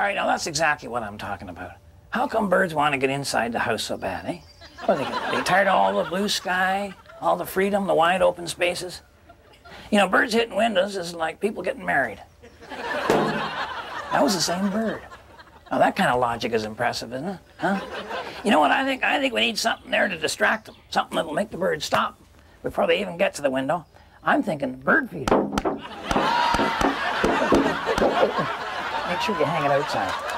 All right, now that's exactly what I'm talking about. How come birds want to get inside the house so bad, eh? What, they, they tired of all the blue sky, all the freedom, the wide open spaces? You know, birds hitting windows is like people getting married. That was the same bird. Now that kind of logic is impressive, isn't it? Huh? You know what I think? I think we need something there to distract them. Something that'll make the birds stop before they even get to the window. I'm thinking bird feeder. Make sure you hang it outside.